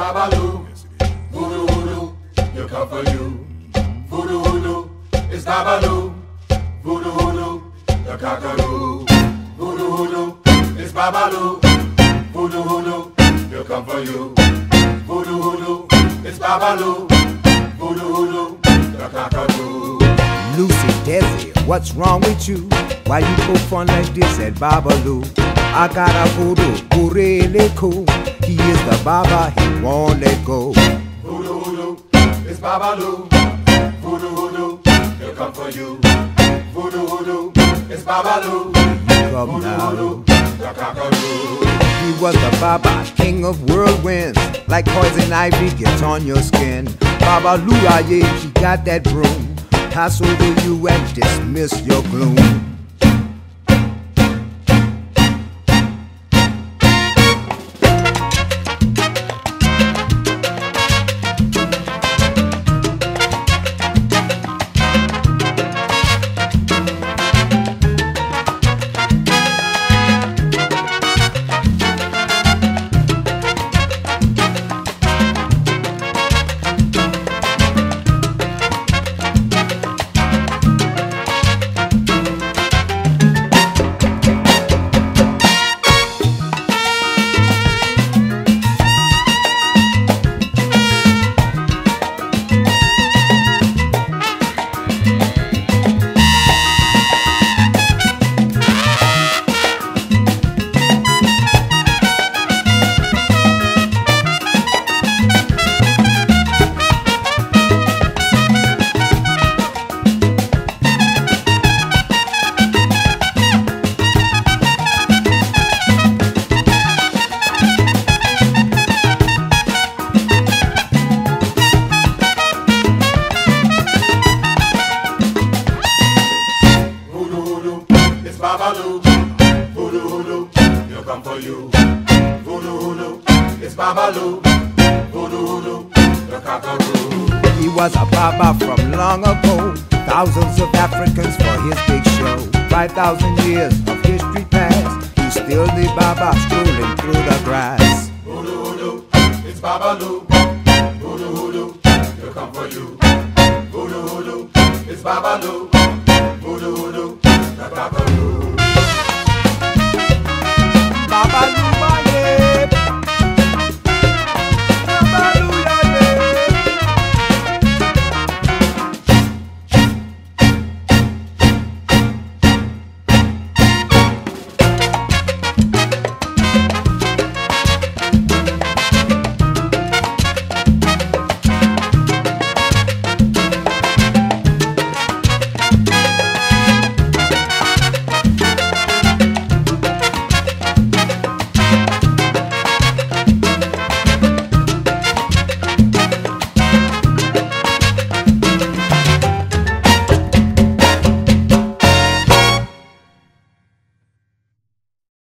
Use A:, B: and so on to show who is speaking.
A: Babalu. Voodoo, voodoo, he'll come for you. Voodoo, voodoo, it's Babalu. Voodoo, voodoo, the cockadoo. Voodoo, voodoo, it's Babalu. Voodoo, voodoo, he'll come for you. Voodoo, voodoo, it's Babalu. Voodoo, voodoo, the cockadoo.
B: Lucy Desi, what's wrong with you? Why you go fun like this at Babalu? I got a voodoo really cool. He is the Baba, he won't let go.
A: Voodoo, voodoo, it's Babalu. Voodoo, voodoo, he'll come for you. Voodoo, voodoo, it's Babalu.
B: Come
A: Voodoo,
B: now.
A: the cockadoo.
B: He was the Baba, king of whirlwinds. Like poison ivy gets on your skin. Babalu Aye, ah, he got that broom. Pass over you and dismiss your gloom.
A: Babalu. Voodoo, the cockadoo.
B: He was a Baba from long ago. Thousands of Africans for his big show. 5,000 years of history past. He's still the Baba strolling through the grass.
A: Voodoo, voodoo, it's Babalu. Voodoo, voodoo, he'll come for you. Voodoo, voodoo, it's Babalu.